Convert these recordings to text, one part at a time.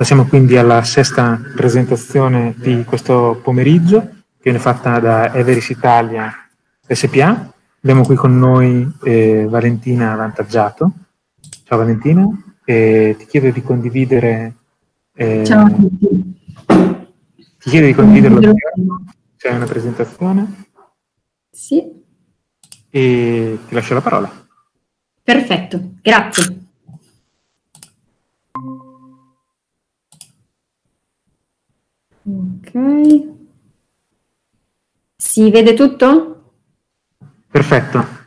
Passiamo quindi alla sesta presentazione di questo pomeriggio, che viene fatta da Everis Italia SPA. Abbiamo qui con noi eh, Valentina Vantaggiato. Ciao Valentina, e ti chiedo di condividere. Eh, Ciao a tutti. Ti chiedo di condividerlo. C'è una presentazione? Sì. E ti lascio la parola. Perfetto, grazie. Ok. Si vede tutto? Perfetto.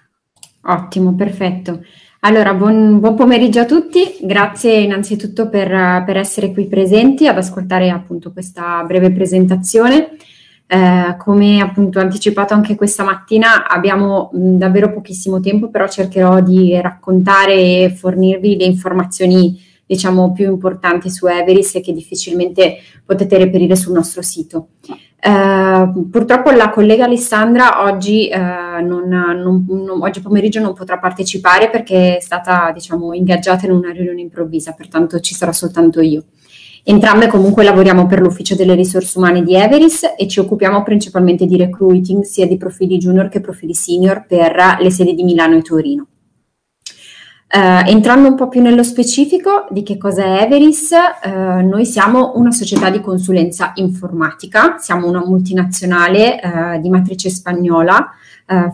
Ottimo, perfetto. Allora, buon, buon pomeriggio a tutti, grazie innanzitutto per, per, essere qui presenti ad ascoltare appunto questa breve presentazione. Eh, come appunto anticipato anche questa mattina abbiamo mh, davvero pochissimo tempo, però cercherò di raccontare e fornirvi le informazioni diciamo più importanti su Everis e che difficilmente potete reperire sul nostro sito. Uh, purtroppo la collega Alessandra oggi, uh, non, non, non, oggi, pomeriggio non potrà partecipare perché è stata diciamo, ingaggiata in una riunione improvvisa, pertanto ci sarò soltanto io. Entrambe comunque lavoriamo per l'ufficio delle risorse umane di Everis e ci occupiamo principalmente di recruiting sia di profili junior che profili senior per le sedi di Milano e Torino. Uh, entrando un po' più nello specifico di che cosa è Everis, uh, noi siamo una società di consulenza informatica, siamo una multinazionale uh, di matrice spagnola,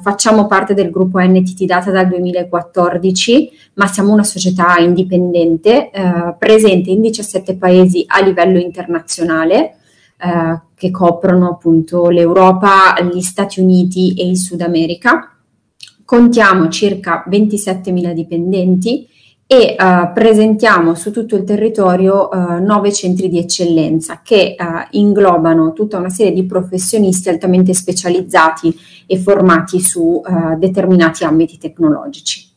facciamo parte del gruppo NTT Data dal 2014, ma siamo una società indipendente, presente in 17 paesi a livello internazionale, che coprono appunto l'Europa, gli Stati Uniti e il Sud America contiamo circa 27.000 dipendenti e uh, presentiamo su tutto il territorio uh, nove centri di eccellenza che uh, inglobano tutta una serie di professionisti altamente specializzati e formati su determinati ambiti tecnologici.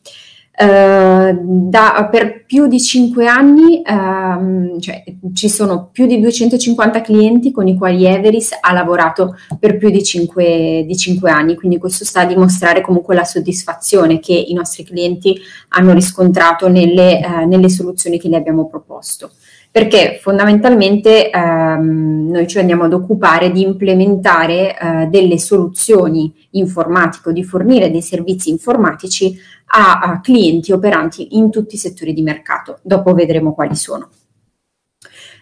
Uh, da, per più di cinque anni uh, cioè, ci sono più di 250 clienti con i quali Everis ha lavorato per più di cinque, di cinque anni, quindi questo sta a dimostrare comunque la soddisfazione che i nostri clienti hanno riscontrato nelle, uh, nelle soluzioni che gli abbiamo proposto. Perché fondamentalmente ehm, noi ci andiamo ad occupare di implementare eh, delle soluzioni informatiche, di fornire dei servizi informatici a, a, clienti operanti in tutti i settori di mercato. Dopo vedremo quali sono.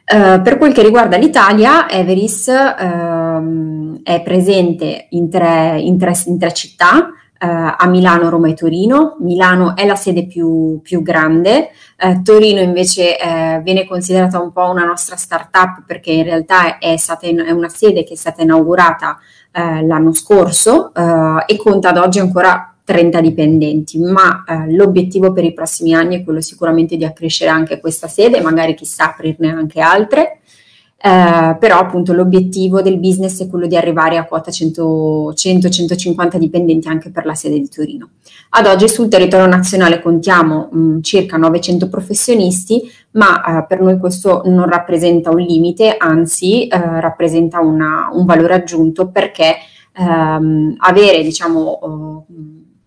Eh, per quel che riguarda l'Italia, Everis ehm, è presente in tre, in tre, in tre città, eh, a Milano, Roma e Torino. Milano è la sede più, più grande, eh, Torino invece eh, viene considerata un po' una nostra startup perché in realtà è, in, è una sede che è stata inaugurata l'anno scorso e conta ad oggi ancora 30 dipendenti, ma eh, l'obiettivo per i prossimi anni è quello sicuramente di accrescere anche questa sede, magari chissà aprirne anche altre. Eh, però appunto l'obiettivo del business è quello di arrivare a quota 100-150 dipendenti anche per la sede di Torino. Ad oggi sul territorio nazionale contiamo mh, mm, circa 900 professionisti, ma eh, per noi questo non rappresenta un limite, anzi eh, rappresenta una, un valore aggiunto perché ehm, avere diciamo oh,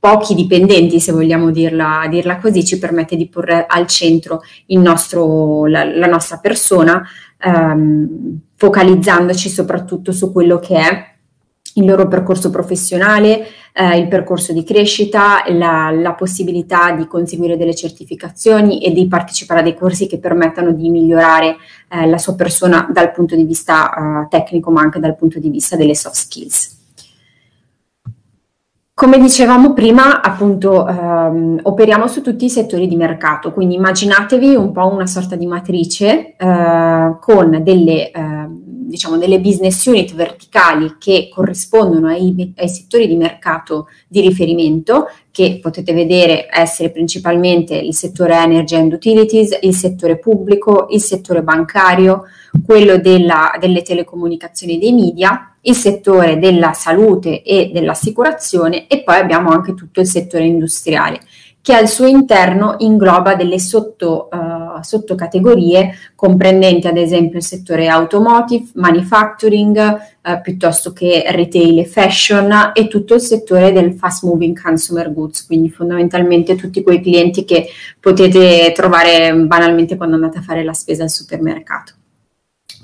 pochi dipendenti, se vogliamo dirla, dirla, così, ci permette di porre al centro nostro, la, la nostra persona ehm, focalizzandoci soprattutto su quello che è il loro percorso professionale, eh, il percorso di crescita, la, la, possibilità di conseguire delle certificazioni e di partecipare a dei corsi che permettano di migliorare eh, la sua persona dal punto di vista eh, tecnico ma anche dal punto di vista delle soft skills. Come dicevamo prima, appunto, ehm, operiamo su tutti i settori di mercato, quindi immaginatevi un po' una sorta di matrice eh, con delle, eh, diciamo, delle business unit verticali che corrispondono ai, ai, settori di mercato di riferimento, che potete vedere essere principalmente il settore energy and utilities, il settore pubblico, il settore bancario, quello della, delle telecomunicazioni e dei media il settore della salute e dell'assicurazione e poi abbiamo anche tutto il settore industriale che al suo interno ingloba delle sotto, uh, sottocategorie comprendenti ad esempio il settore automotive, manufacturing, uh, piuttosto che retail e fashion e tutto il settore del fast moving consumer goods, quindi fondamentalmente tutti quei clienti che potete trovare banalmente quando andate a fare la spesa al supermercato.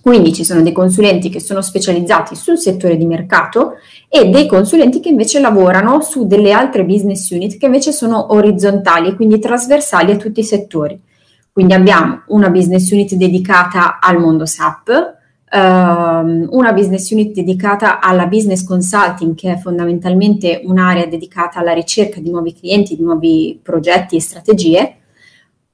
Quindi ci sono dei consulenti che sono specializzati sul settore di mercato e dei consulenti che invece lavorano su delle altre business unit che invece sono orizzontali e quindi trasversali a tutti i settori. Quindi abbiamo una business unit dedicata al mondo SAP, ehm, una business unit dedicata alla business consulting, che è fondamentalmente un'area dedicata alla ricerca di nuovi clienti, di nuovi progetti e strategie,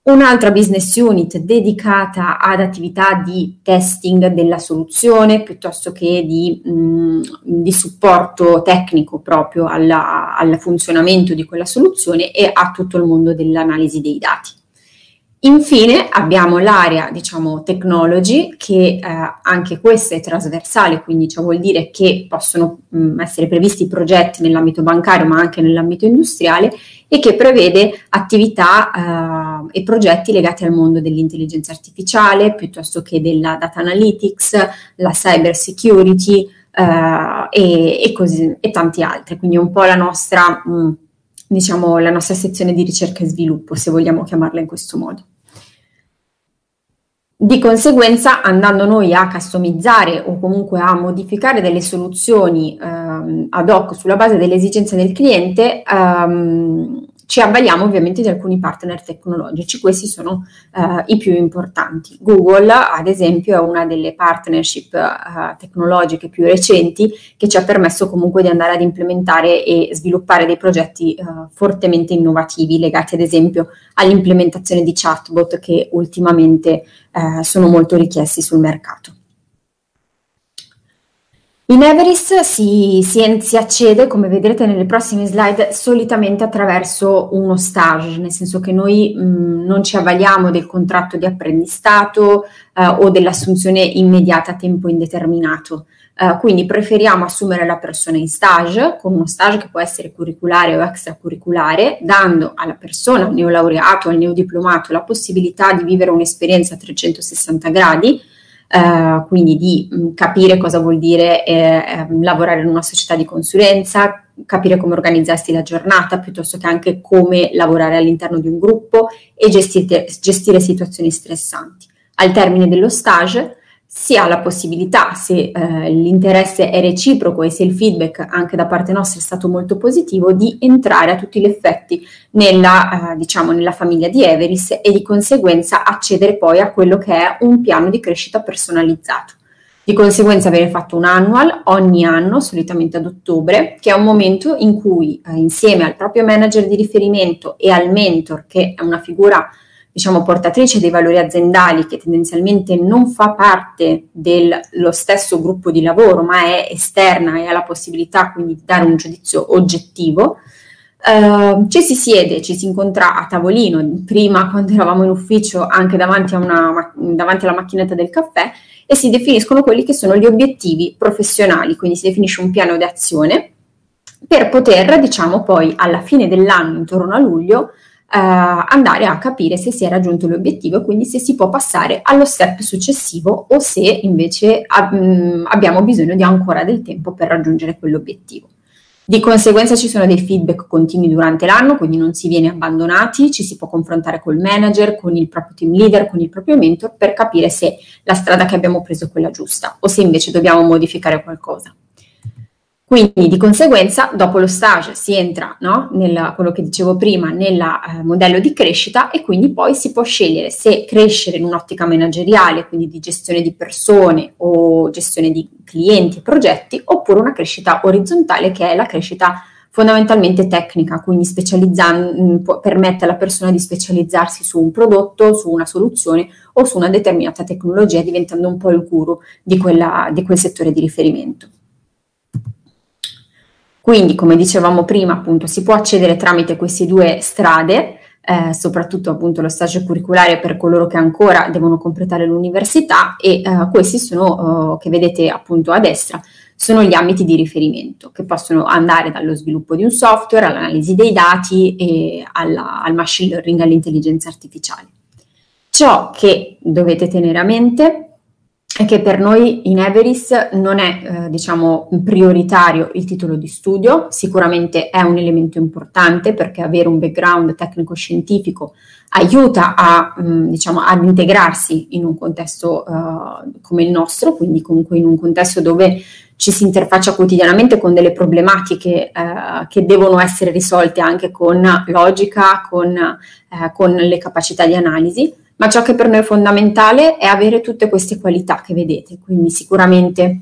un'altra business unit dedicata ad attività di testing della soluzione piuttosto che di, mh, di supporto tecnico proprio alla, al funzionamento di quella soluzione e a tutto il mondo dell'analisi dei dati. Infine abbiamo l'area, diciamo, technology, che eh, anche questa è trasversale, quindi ciò vuol dire che possono mh, mm, essere previsti progetti nell'ambito bancario ma anche nell'ambito industriale e che prevede attività eh, e progetti legati al mondo dell'intelligenza artificiale piuttosto che della data analytics, la cyber security eh, e, e, così, e tanti altri. Quindi un po' la nostra, mh, mm, diciamo, la nostra sezione di ricerca e sviluppo, se vogliamo chiamarla in questo modo. Di conseguenza, andando noi a customizzare o comunque a modificare delle soluzioni ehm, ad hoc sulla base delle esigenze del cliente, ehm, ci avvaliamo ovviamente di alcuni partner tecnologici, questi sono uh, i più importanti. Google, ad esempio, è una delle partnership uh, tecnologiche più recenti che ci ha permesso comunque di andare ad implementare e sviluppare dei progetti uh, fortemente innovativi legati ad esempio all'implementazione di chatbot che ultimamente sono molto richiesti sul mercato. In Everest si, si, si, accede, come vedrete nelle prossime slide, solitamente attraverso uno stage, nel senso che noi mh, non ci avvaliamo del contratto di apprendistato eh, o dell'assunzione immediata a tempo indeterminato. Eh, quindi preferiamo assumere la persona in stage, con uno stage che può essere curriculare o extracurriculare, dando alla persona, al neolaureato, al neodiplomato, la possibilità di vivere un'esperienza a 360 gradi, eh, quindi di mm, capire cosa vuol dire eh, eh, lavorare in una società di consulenza, capire come organizzarsi la giornata, piuttosto che anche come lavorare all'interno di un gruppo e gestire, gestire situazioni stressanti. Al termine dello stage si ha la possibilità, se eh, l'interesse è reciproco e se il feedback anche da parte nostra è stato molto positivo, di entrare a tutti gli effetti nella, eh, diciamo, nella famiglia di Everis e di conseguenza accedere poi a quello che è un piano di crescita personalizzato. Di conseguenza viene fatto un annual ogni anno, solitamente ad ottobre, che è un momento in cui eh, insieme al proprio manager di riferimento e al mentor, che è una figura diciamo, portatrice dei valori aziendali che tendenzialmente non fa parte dello stesso gruppo di lavoro, ma è esterna e ha la possibilità quindi di dare un giudizio oggettivo, Uh, ci si siede, ci si incontra a tavolino, prima quando eravamo in ufficio anche davanti, una, davanti, alla macchinetta del caffè e si definiscono quelli che sono gli obiettivi professionali, quindi si definisce un piano di azione per poter, diciamo, poi alla fine dell'anno, intorno a luglio, andare a capire se si è raggiunto l'obiettivo e quindi se si può passare allo step successivo o se invece mm, abbiamo bisogno di ancora del tempo per raggiungere quell'obiettivo. Di conseguenza ci sono dei feedback continui durante l'anno, quindi non si viene abbandonati, ci si può confrontare col manager, con il proprio team leader, con il proprio mentor per capire se la strada che abbiamo preso è quella giusta o se invece dobbiamo modificare qualcosa. Quindi di conseguenza dopo lo stage si entra, no, nel, quello che dicevo prima, nel eh, modello di crescita e quindi poi si può scegliere se crescere in un'ottica manageriale, quindi di gestione di persone o gestione di clienti e progetti, oppure una crescita orizzontale che è la crescita fondamentalmente tecnica, quindi specializzando, permette alla persona di specializzarsi su un prodotto, su una soluzione o su una determinata tecnologia, diventando un po' il guru di, quella, di quel settore di riferimento. Quindi, come dicevamo prima, appunto, si può accedere tramite queste due strade, eh, soprattutto appunto lo stage curriculare per coloro che ancora devono completare l'università e eh, questi sono, eh, che vedete appunto a destra, sono gli ambiti di riferimento che possono andare dallo sviluppo di un software all'analisi dei dati e alla, al machine learning, all'intelligenza artificiale. Ciò che dovete tenere a mente che per noi in Everis non è eh, diciamo prioritario il titolo di studio, sicuramente è un elemento importante perché avere un background tecnico-scientifico aiuta a, mh, mm, diciamo, ad integrarsi in un contesto uh, come il nostro, quindi comunque in un contesto dove ci si interfaccia quotidianamente con delle problematiche uh, che devono essere risolte anche con logica, con, uh, con le capacità di analisi ma ciò che per noi è fondamentale è avere tutte queste qualità che vedete, quindi sicuramente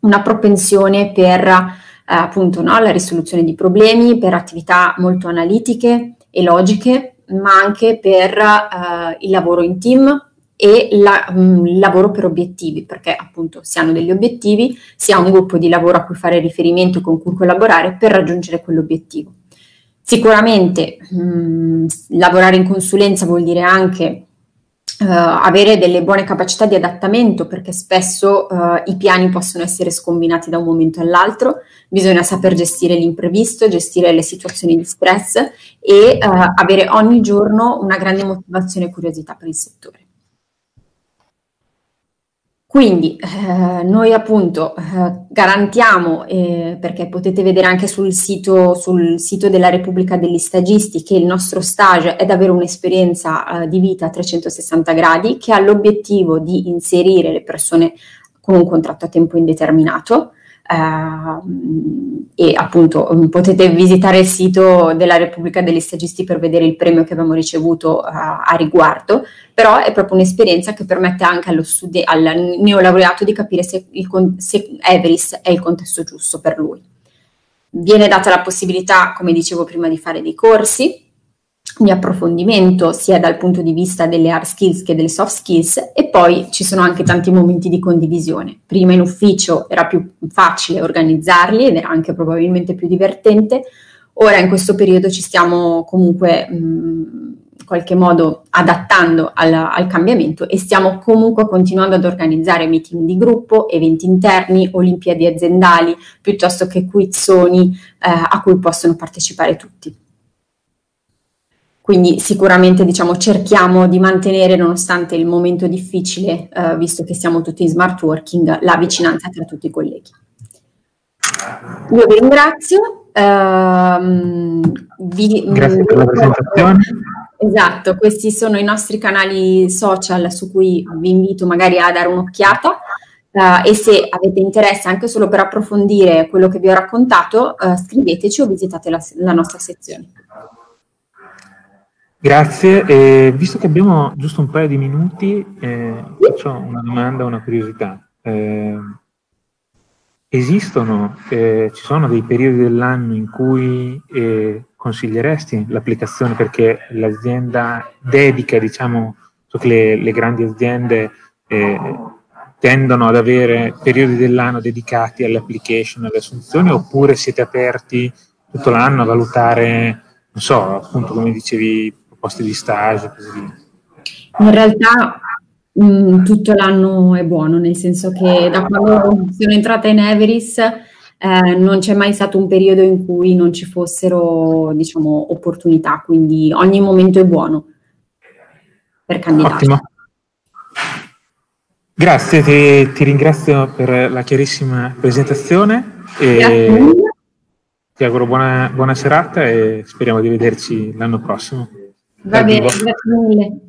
una propensione per eh, appunto no, la risoluzione di problemi, per attività molto analitiche e logiche, ma anche per eh, il lavoro in team e la, mh, mm, il lavoro per obiettivi, perché appunto si hanno degli obiettivi, si ha un gruppo di lavoro a cui fare riferimento, con cui collaborare per raggiungere quell'obiettivo. Sicuramente mh, mm, lavorare in consulenza vuol dire anche Uh, avere delle buone capacità di adattamento perché spesso uh, i piani possono essere scombinati da un momento all'altro, bisogna saper gestire l'imprevisto, gestire le situazioni di stress e uh, avere ogni giorno una grande motivazione e curiosità per il settore. Quindi eh, noi appunto eh, garantiamo, eh, perché potete vedere anche sul sito, sul sito, della Repubblica degli Stagisti, che il nostro stage è davvero un'esperienza eh, di vita a 360 gradi che ha l'obiettivo di inserire le persone con un contratto a tempo indeterminato e appunto um, potete visitare il sito della Repubblica degli Stagisti per vedere il premio che abbiamo ricevuto uh, a riguardo, però è proprio un'esperienza che permette anche allo studi- al neolaureato di capire se, il se Everis è il contesto giusto per lui. Viene data la possibilità, come dicevo prima, di fare dei corsi, di approfondimento sia dal punto di vista delle hard skills che delle soft skills e poi ci sono anche tanti momenti di condivisione. Prima in ufficio era più facile organizzarli ed era anche probabilmente più divertente, ora in questo periodo ci stiamo comunque mh, in qualche modo adattando al, al, cambiamento e stiamo comunque continuando ad organizzare meeting di gruppo, eventi interni, olimpiadi aziendali, piuttosto che quizzoni eh, a cui possono partecipare tutti. Quindi sicuramente diciamo, cerchiamo di mantenere, nonostante il momento difficile, eh, visto che siamo tutti in smart working, la vicinanza tra tutti i colleghi. Io vi ringrazio. Ehm, vi, Grazie per la presentazione. Esatto, questi sono i nostri canali social su cui vi invito magari a dare un'occhiata. Uh, e se avete interesse anche solo per approfondire quello che vi ho raccontato, uh, scriveteci o visitate la, la nostra sezione. Grazie, eh, visto che abbiamo giusto un paio di minuti, eh, faccio una domanda, una curiosità. Eh, esistono, eh, ci sono dei periodi dell'anno in cui eh, consiglieresti l'applicazione perché l'azienda dedica, diciamo, so che le, le grandi aziende eh, tendono ad avere periodi dell'anno dedicati all'application, alle assunzioni, oppure siete aperti tutto l'anno a valutare, non so, appunto come dicevi posti di stage così via? In realtà mh, mm, tutto l'anno è buono, nel senso che da quando sono entrata in Everis eh, non c'è mai stato un periodo in cui non ci fossero diciamo, opportunità, quindi ogni momento è buono per candidati. Ottimo. Grazie, ti, ti, ringrazio per la chiarissima presentazione. E ti auguro buona, buona serata e speriamo di vederci l'anno prossimo. Bene, grazie mille.